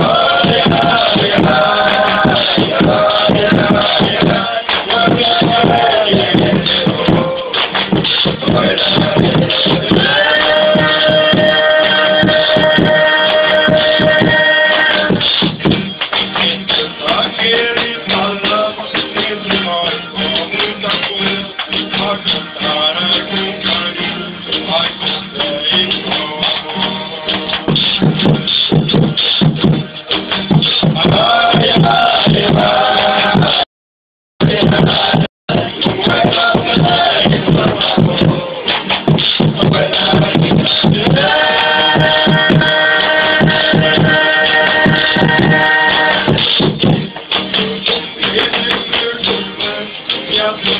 Hallelujah. champion.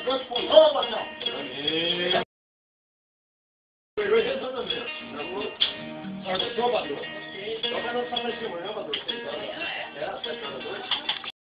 Um patrão. É. Só patrão. Lançar mais de manhã, patrão. É, da noite.